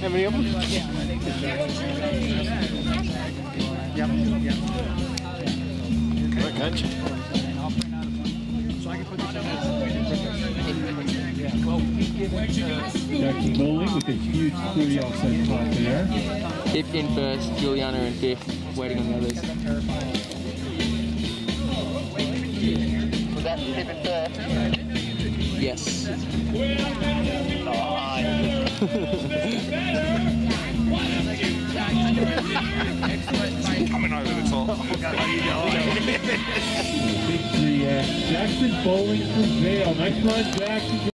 How many of them? Yep, yep. Right, coach. Jackie Bowling with a huge three offset top there. Fifth in first, Juliana in fifth, waiting on the others. Was that tip and first? Yes. Coming over the top. Jackson Bowling from Vail. Nice run, Jackson.